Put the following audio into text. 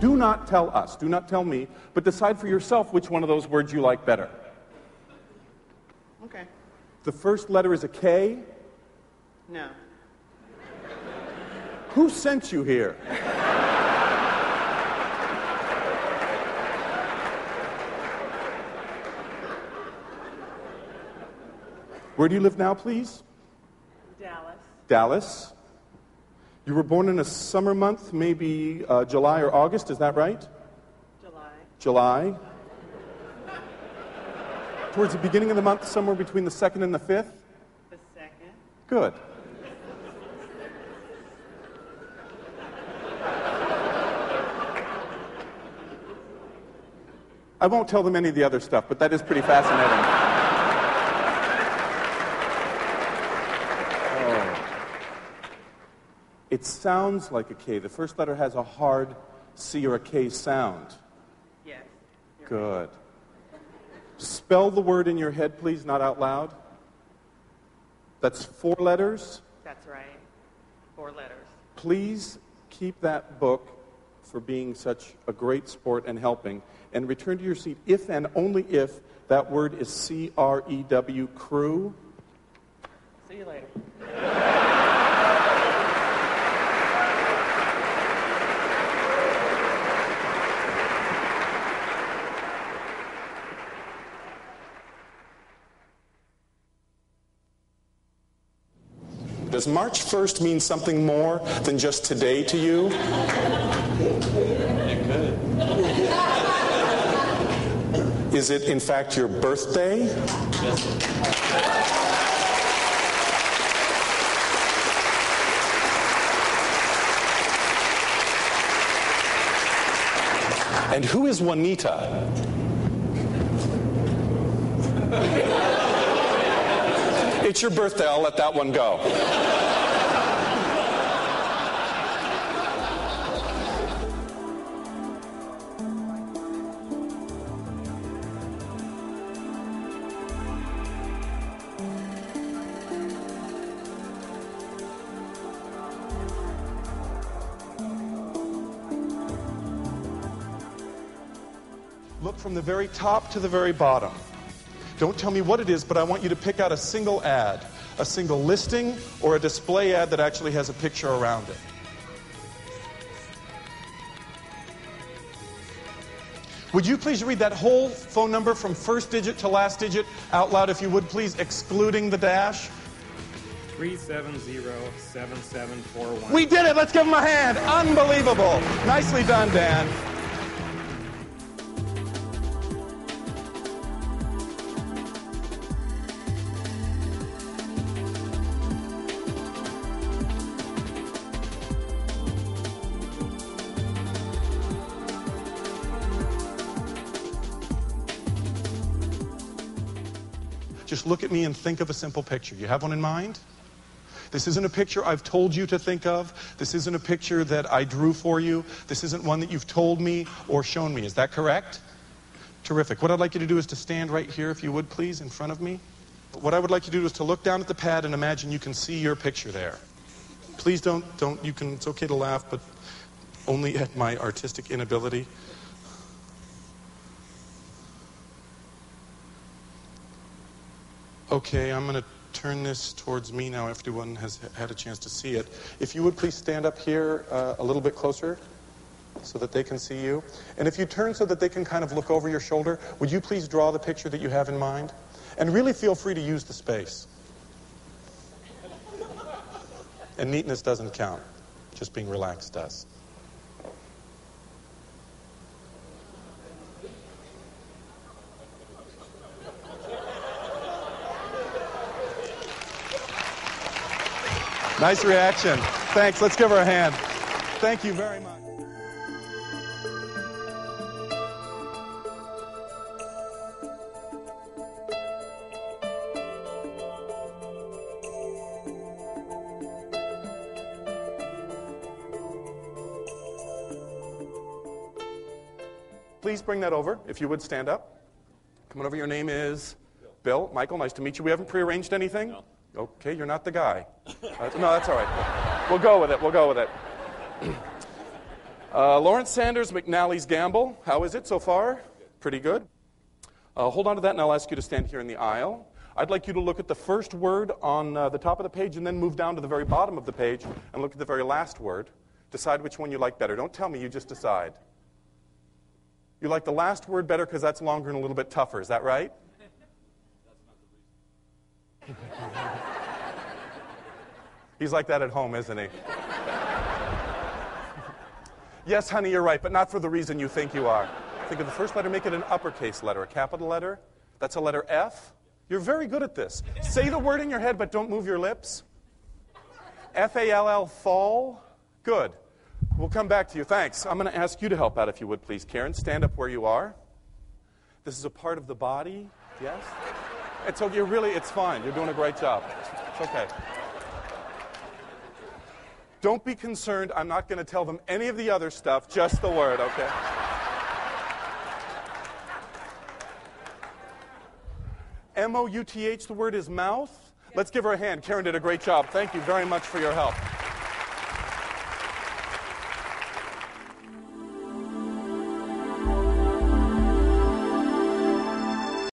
do not tell us, do not tell me, but decide for yourself which one of those words you like better. Okay. The first letter is a K. No. Who sent you here? Where do you live now, please? Dallas. Dallas. You were born in a summer month, maybe uh, July or August, is that right? July. July. Towards the beginning of the month, somewhere between the 2nd and the 5th? The second. Good. I won't tell them any of the other stuff, but that is pretty fascinating. It sounds like a K. The first letter has a hard C or a K sound. Yes. Good. Spell the word in your head, please, not out loud. That's four letters. That's right. Four letters. Please keep that book for being such a great sport and helping, and return to your seat if and only if that word is C R E W, crew. See you later. Does March 1st mean something more than just today to you? It could. Is it, in fact, your birthday? And who is Juanita? It's your birthday. I'll let that one go. Look from the very top to the very bottom. Don't tell me what it is, but I want you to pick out a single ad, a single listing, or a display ad that actually has a picture around it. Would you please read that whole phone number from first digit to last digit out loud, if you would please, excluding the dash? 370-7741. We did it! Let's give him a hand! Unbelievable! Nicely done, Dan. Just look at me and think of a simple picture. You have one in mind? This isn't a picture I've told you to think of. This isn't a picture that I drew for you. This isn't one that you've told me or shown me. Is that correct? Terrific. What I'd like you to do is to stand right here, if you would, please, in front of me. What I would like you to do is to look down at the pad and imagine you can see your picture there. Please don't, don't, you can, it's okay to laugh, but only at my artistic inability. Okay, I'm going to turn this towards me now. Everyone has had a chance to see it. If you would please stand up here uh, a little bit closer so that they can see you. And if you turn so that they can kind of look over your shoulder, would you please draw the picture that you have in mind? And really feel free to use the space. And neatness doesn't count, just being relaxed does. Nice reaction. Thanks. Let's give her a hand. Thank you very much. Please bring that over, if you would stand up. Come on over. Your name is Bill. Michael, nice to meet you. We haven't prearranged anything? Okay, you're not the guy. Uh, no, that's all right. We'll go with it. We'll go with it. Uh, Lawrence Sanders, McNally's Gamble. How is it so far? Pretty good. Uh, hold on to that, and I'll ask you to stand here in the aisle. I'd like you to look at the first word on uh, the top of the page and then move down to the very bottom of the page and look at the very last word. Decide which one you like better. Don't tell me, you just decide. You like the last word better because that's longer and a little bit tougher. Is that right? He's like that at home, isn't he? yes, honey, you're right, but not for the reason you think you are. Think of the first letter, make it an uppercase letter, a capital letter. That's a letter F. You're very good at this. Say the word in your head, but don't move your lips. F A L L, fall. Good. We'll come back to you. Thanks. I'm going to ask you to help out if you would, please. Karen, stand up where you are. This is a part of the body. Yes? It's okay. Really, it's fine. You're doing a great job. It's okay. Don't be concerned. I'm not going to tell them any of the other stuff, just the word, okay? M O U T H, the word is mouth. Let's give her a hand. Karen did a great job. Thank you very much for your help.